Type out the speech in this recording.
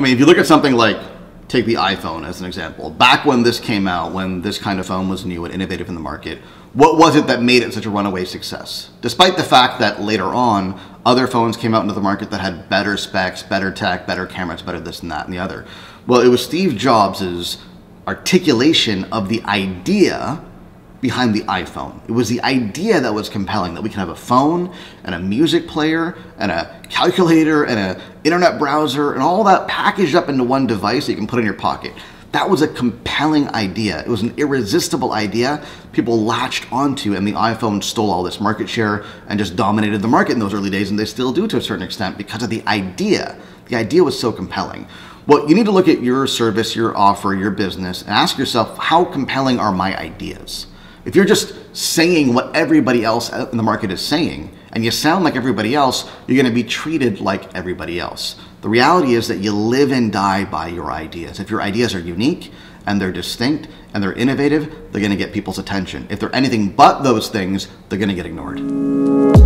I mean, if you look at something like, take the iPhone as an example, back when this came out, when this kind of phone was new and innovative in the market, what was it that made it such a runaway success? Despite the fact that later on, other phones came out into the market that had better specs, better tech, better cameras, better this and that and the other. Well, it was Steve Jobs' articulation of the idea behind the iPhone. It was the idea that was compelling that we can have a phone and a music player and a calculator and an internet browser and all that packaged up into one device that you can put in your pocket. That was a compelling idea. It was an irresistible idea people latched onto, and the iPhone stole all this market share and just dominated the market in those early days, and they still do to a certain extent because of the idea. The idea was so compelling. Well, you need to look at your service, your offer, your business, and ask yourself how compelling are my ideas? If you're just saying what everybody else in the market is saying, and you sound like everybody else, you're going to be treated like everybody else. The reality is that you live and die by your ideas. If your ideas are unique and they're distinct and they're innovative, they're going to get people's attention. If they're anything but those things, they're going to get ignored.